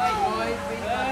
Bye, boys.